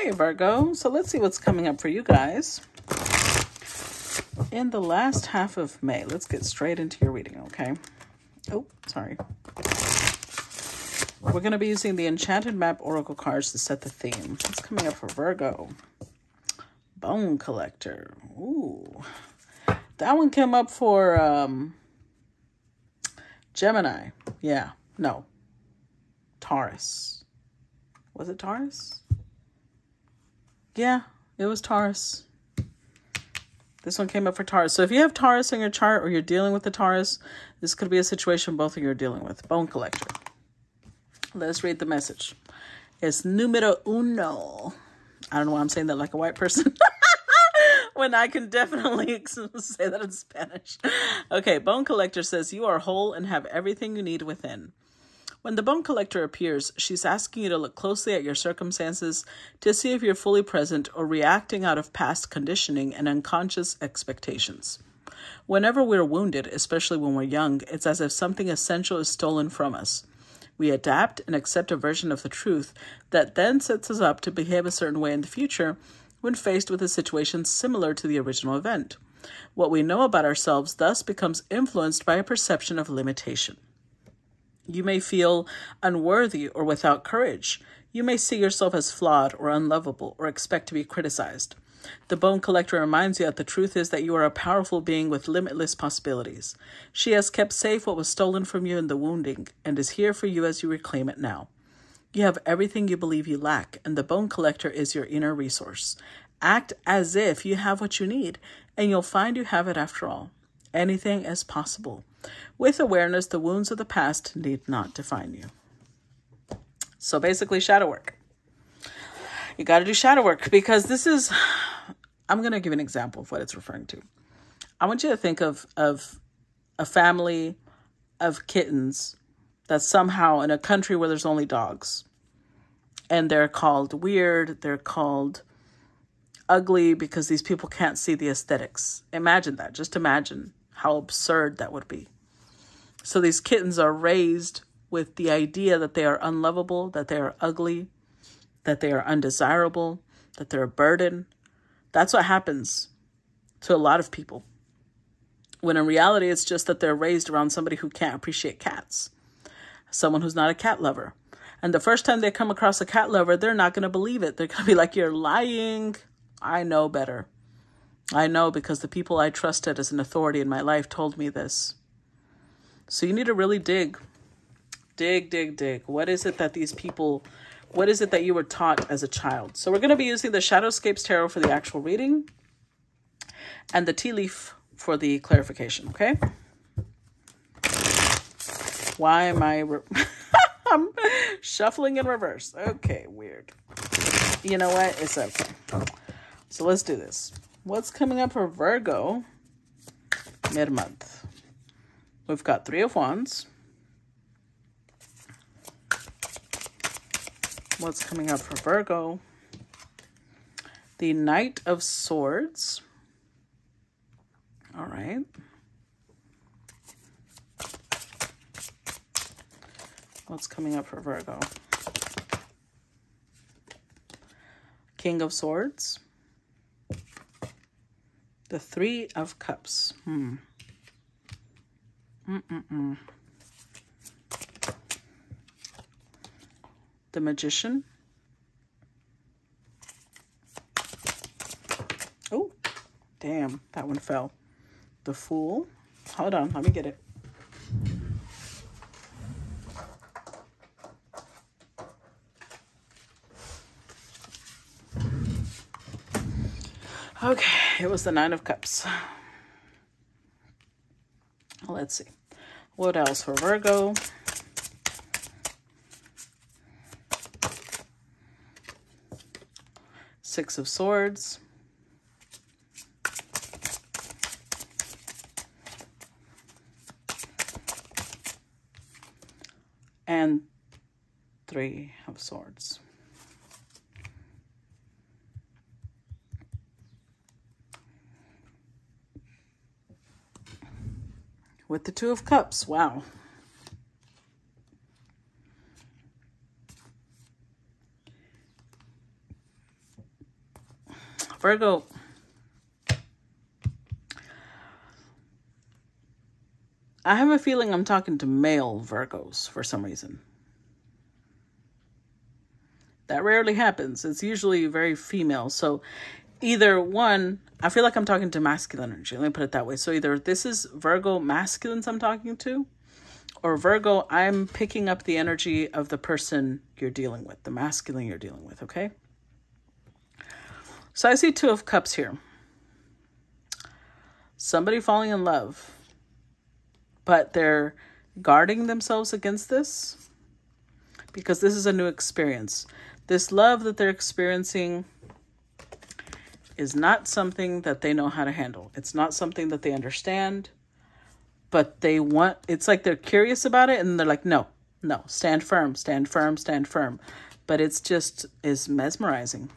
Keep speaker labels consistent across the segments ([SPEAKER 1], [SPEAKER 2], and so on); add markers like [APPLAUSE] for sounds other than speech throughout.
[SPEAKER 1] Hey, Virgo. So let's see what's coming up for you guys in the last half of May. Let's get straight into your reading, okay? Oh, sorry. We're going to be using the Enchanted Map Oracle cards to set the theme. What's coming up for Virgo? Bone Collector. Ooh. That one came up for um, Gemini. Yeah. No. Taurus. Was it Taurus? Yeah, it was Taurus. This one came up for Taurus. So if you have Taurus in your chart or you're dealing with the Taurus, this could be a situation both of you are dealing with. Bone collector. Let's read the message. It's numero uno. I don't know why I'm saying that like a white person. [LAUGHS] when I can definitely [LAUGHS] say that in Spanish. Okay, Bone Collector says, You are whole and have everything you need within. When the bone collector appears, she's asking you to look closely at your circumstances to see if you're fully present or reacting out of past conditioning and unconscious expectations. Whenever we're wounded, especially when we're young, it's as if something essential is stolen from us. We adapt and accept a version of the truth that then sets us up to behave a certain way in the future when faced with a situation similar to the original event. What we know about ourselves thus becomes influenced by a perception of limitation. You may feel unworthy or without courage. You may see yourself as flawed or unlovable or expect to be criticized. The bone collector reminds you that the truth is that you are a powerful being with limitless possibilities. She has kept safe what was stolen from you in the wounding and is here for you as you reclaim it now. You have everything you believe you lack, and the bone collector is your inner resource. Act as if you have what you need, and you'll find you have it after all. Anything is possible. With awareness, the wounds of the past need not define you. So basically, shadow work. You got to do shadow work because this is, I'm going to give an example of what it's referring to. I want you to think of, of a family of kittens that's somehow in a country where there's only dogs. And they're called weird, they're called ugly because these people can't see the aesthetics. Imagine that. Just imagine how absurd that would be. So these kittens are raised with the idea that they are unlovable, that they are ugly, that they are undesirable, that they're a burden. That's what happens to a lot of people. When in reality, it's just that they're raised around somebody who can't appreciate cats, someone who's not a cat lover. And the first time they come across a cat lover, they're not going to believe it. They're going to be like, You're lying. I know better. I know because the people I trusted as an authority in my life told me this. So you need to really dig. Dig, dig, dig. What is it that these people, what is it that you were taught as a child? So we're going to be using the Shadowscapes Tarot for the actual reading and the tea leaf for the clarification, okay? Why am I... [LAUGHS] I'm shuffling in reverse. Okay, weird. You know what? It's okay. So let's do this. What's coming up for Virgo mid-month? We've got Three of Wands. What's coming up for Virgo? The Knight of Swords. All right. What's coming up for Virgo? King of Swords. The Three of Cups. Hmm. Mm-mm-mm. The Magician. Oh, damn, that one fell. The Fool. Hold on, let me get it. Okay, it was the Nine of Cups. Let's see. What else for Virgo? Six of Swords. And Three of Swords. With the Two of Cups. Wow. Virgo, I have a feeling I'm talking to male Virgos for some reason. That rarely happens. It's usually very female. So either one, I feel like I'm talking to masculine energy. Let me put it that way. So either this is Virgo masculines I'm talking to, or Virgo, I'm picking up the energy of the person you're dealing with, the masculine you're dealing with, okay? So I see Two of Cups here. Somebody falling in love, but they're guarding themselves against this because this is a new experience. This love that they're experiencing is not something that they know how to handle. It's not something that they understand, but they want, it's like they're curious about it and they're like, no, no, stand firm, stand firm, stand firm. But it's just is mesmerizing.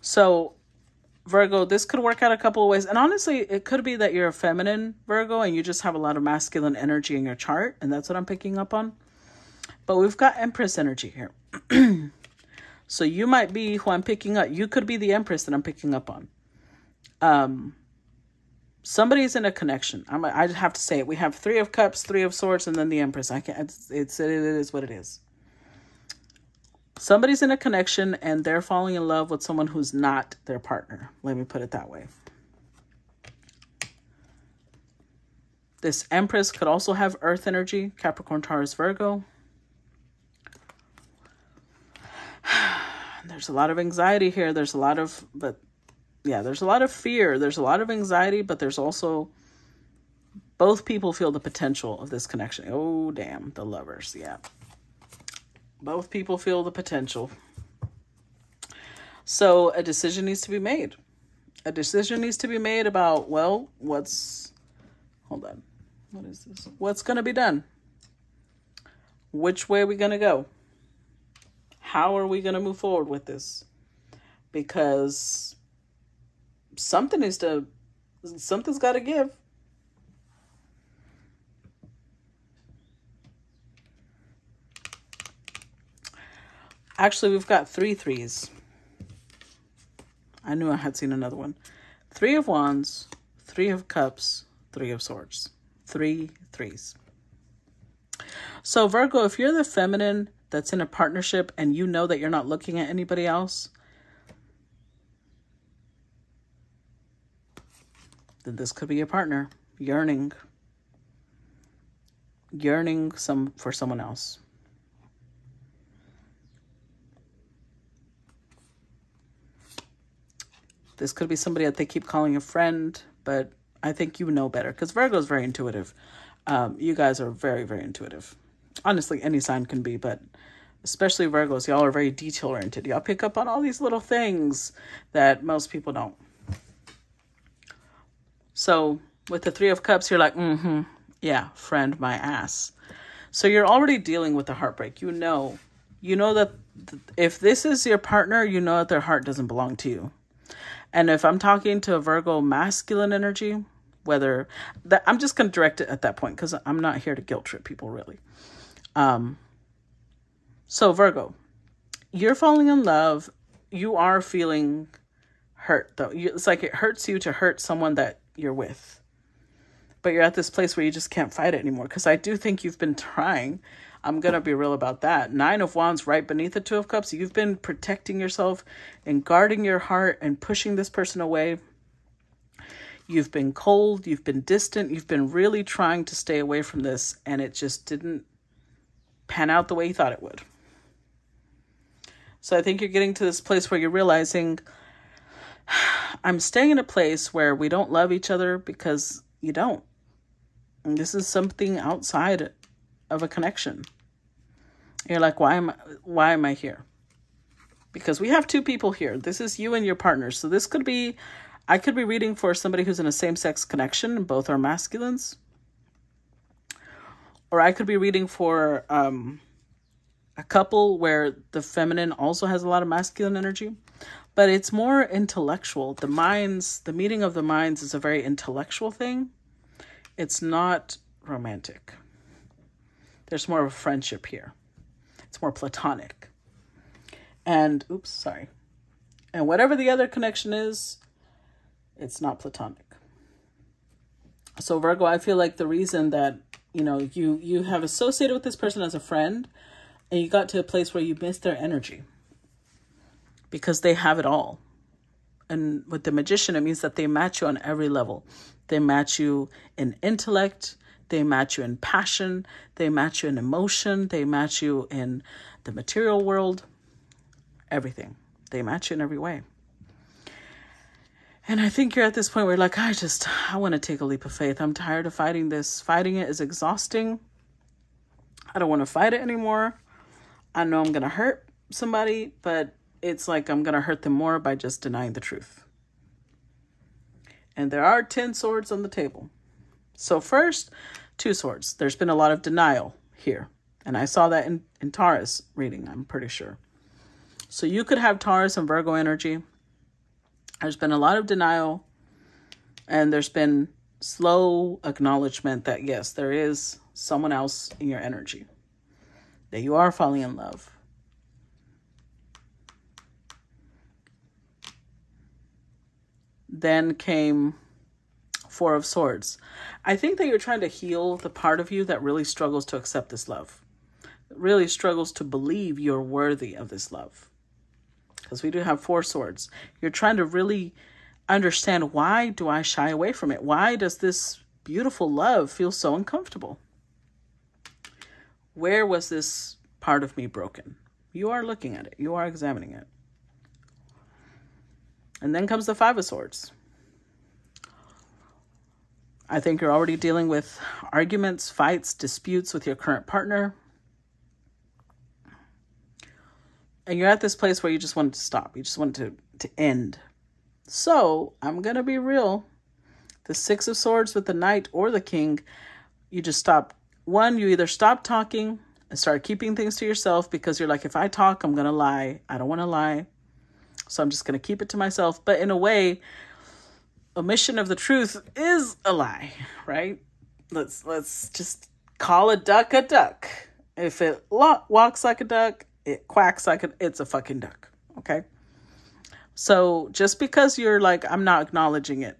[SPEAKER 1] So, Virgo, this could work out a couple of ways. And honestly, it could be that you're a feminine Virgo and you just have a lot of masculine energy in your chart. And that's what I'm picking up on. But we've got Empress energy here. [CLEARS THROAT] So you might be who I'm picking up. You could be the Empress that I'm picking up on. Um, somebody's in a connection. I'm, I have to say it. We have three of cups, three of swords, and then the Empress. I can't. It's, it's it is what it is. Somebody's in a connection and they're falling in love with someone who's not their partner. Let me put it that way. This Empress could also have Earth energy, Capricorn, Taurus, Virgo. There's a lot of anxiety here. There's a lot of, but yeah, there's a lot of fear. There's a lot of anxiety, but there's also both people feel the potential of this connection. Oh, damn, the lovers. Yeah. Both people feel the potential. So a decision needs to be made. A decision needs to be made about, well, what's, hold on. What is this? What's going to be done? Which way are we going to go? How are we going to move forward with this? Because something is to, something's got to give. Actually, we've got three threes. I knew I had seen another one. Three of wands, three of cups, three of swords. Three threes. So, Virgo, if you're the feminine that's in a partnership and you know that you're not looking at anybody else, then this could be your partner yearning yearning some for someone else. This could be somebody that they keep calling a friend, but I think you know better because Virgo is very intuitive. Um, you guys are very, very intuitive honestly any sign can be, but especially Virgos, y'all are very detail oriented. Y'all pick up on all these little things that most people don't. So with the Three of Cups, you're like, mm-hmm, yeah, friend my ass. So you're already dealing with the heartbreak. You know, you know that th- if this is your partner, you know that their heart doesn't belong to you. And if I'm talking to a Virgo masculine energy, whether that I'm just going to direct it at that point because I'm not here to guilt trip people really. Um, so, Virgo, you're falling in love. You are feeling hurt, though. It's like it hurts you to hurt someone that you're with. But you're at this place where you just can't fight it anymore. Because I do think you've been trying. I'm going to be real about that. Nine of Wands right beneath the Two of Cups. You've been protecting yourself and guarding your heart and pushing this person away. You've been cold. You've been distant. You've been really trying to stay away from this. And it just didn't pan out the way you thought it would. So I think you're getting to this place where you're realizing [SIGHS] I'm staying in a place where we don't love each other because you don't. And this is something outside of a connection. You're like, why am I, why am I here? Because we have two people here. This is you and your partner. So this could be I could be reading for somebody who's in a same-sex connection, and both are masculines or I could be reading for um, a couple where the feminine also has a lot of masculine energy, but it's more intellectual. The minds, the meeting of the minds is a very intellectual thing. It's not romantic. There's more of a friendship here. It's more platonic. And, oops, sorry. And whatever the other connection is, it's not platonic. So Virgo, I feel like the reason that, you know, you you have associated with this person as a friend and you got to a place where you missed their energy because they have it all. And with the magician, it means that they match you on every level. They match you in intellect, they match you in passion, they match you in emotion, they match you in the material world, everything. They match you in every way. And I think you're at this point where you're like, I just, I want to take a leap of faith. I'm tired of fighting this. Fighting it is exhausting. I don't want to fight it anymore. I know I'm going to hurt somebody, but it's like I'm going to hurt them more by just denying the truth. And there are 10 swords on the table. So, first, two swords. There's been a lot of denial here. And I saw that in, in Taurus reading, I'm pretty sure. So, you could have Taurus and Virgo energy. There's been a lot of denial, and there's been slow acknowledgement that yes, there is someone else in your energy, that you are falling in love. Then came Four of Swords. I think that you're trying to heal the part of you that really struggles to accept this love, really struggles to believe you're worthy of this love. Because we do have four swords. You're trying to really understand why do I shy away from it? Why does this beautiful love feel so uncomfortable? Where was this part of me broken? You are looking at it, you are examining it. And then comes the Five of Swords. I think you're already dealing with arguments, fights, disputes with your current partner. And you're at this place where you just want to stop. You just want to, to end. So I'm going to be real. The Six of Swords with the Knight or the King, you just stop. One, you either stop talking and start keeping things to yourself because you're like, if I talk, I'm going to lie. I don't want to lie. So I'm just going to keep it to myself. But in a way, omission of the truth is a lie, right? Let's let's just call a duck a duck. If it walks like a duck, it quacks like a, it's a fucking duck. Okay. So just because you're like, I'm not acknowledging it,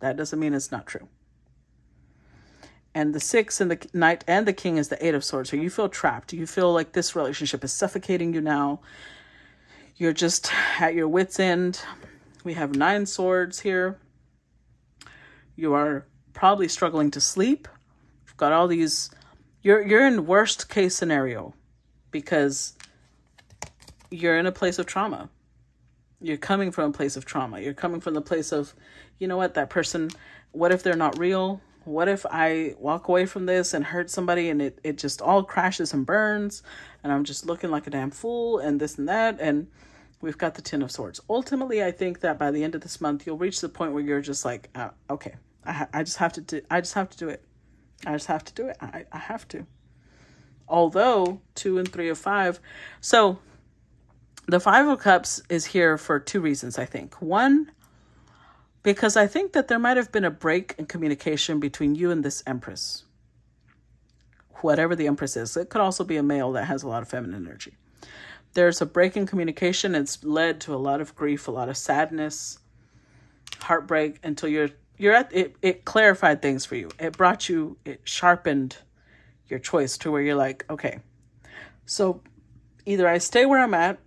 [SPEAKER 1] that doesn't mean it's not true. And the six and the knight and the king is the eight of swords. So you feel trapped. You feel like this relationship is suffocating you now. You're just at your wits' end. We have nine swords here. You are probably struggling to sleep. You've got all these. You're you're in worst case scenario because you're in a place of trauma. You're coming from a place of trauma. You're coming from the place of, you know what, that person, what if they're not real? What if I walk away from this and hurt somebody and it, it just all crashes and burns and I'm just looking like a damn fool and this and that? And we've got the Ten of Swords. Ultimately, I think that by the end of this month, you'll reach the point where you're just like, uh, okay, I, I just have to do, I just have to do it. I just have to do it. I, I have to. Although two and three of five. So the five of cups is here for two reasons, I think. One, because I think that there might have been a break in communication between you and this empress. Whatever the empress is. It could also be a male that has a lot of feminine energy. There's a break in communication. It's led to a lot of grief, a lot of sadness, heartbreak until you're you're at it it clarified things for you it brought you it sharpened your choice to where you're like okay so either i stay where i'm at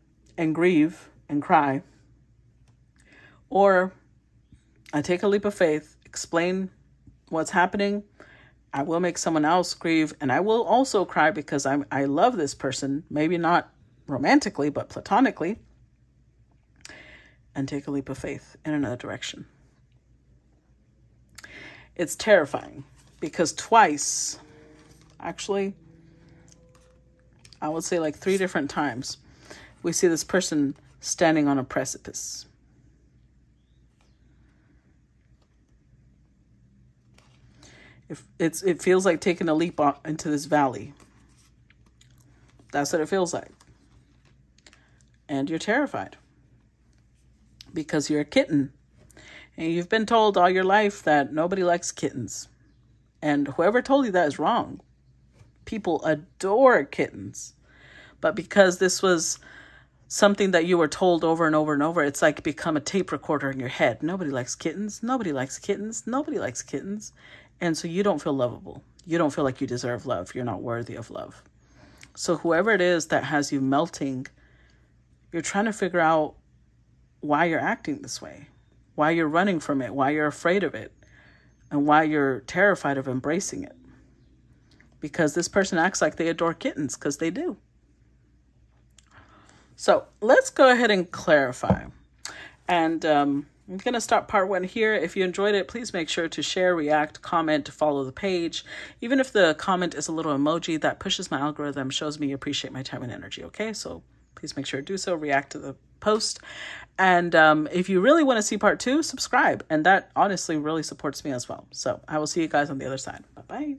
[SPEAKER 1] and grieve and cry. Or i take a leap of faith explain what's happening. I will make someone else grieve and i will also cry because i'm i love this person maybe not romantically but platonically and take a leap of faith in another direction. It's terrifying because twice, actually, I would say like three different times, we see this person standing on a precipice. If it's it feels like taking a leap into this valley. That's what it feels like. And you're terrified because you're a kitten and you've been told all your life that nobody likes kittens. And whoever told you that is wrong. People adore kittens. But because this was something that you were told over and over and over. It's like become a tape recorder in your head. Nobody likes kittens. Nobody likes kittens. Nobody likes kittens. And so you don't feel lovable. You don't feel like you deserve love. You're not worthy of love. So whoever it is that has you melting, you're trying to figure out why you're acting this way, why you're running from it, why you're afraid of it, and why you're terrified of embracing it. Because this person acts like they adore kittens, because they do. So let's go ahead and clarify. And um, I'm going to start part one here. If you enjoyed it, please make sure to share, react, comment, follow the page. Even if the comment is a little emoji, that pushes my algorithm, shows me you appreciate my time and energy. Okay, so please make sure to do so, react to the post. And um, if you really want to see part two, subscribe. And that honestly really supports me as well. So I will see you guys on the other side. Bye bye.